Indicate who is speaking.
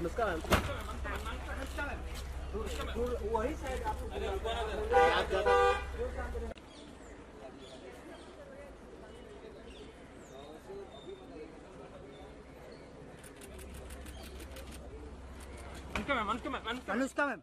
Speaker 1: नमस्कार। वही साइड आप
Speaker 2: अनुष्का अनुष्का मैम
Speaker 1: अनुष्का मैम।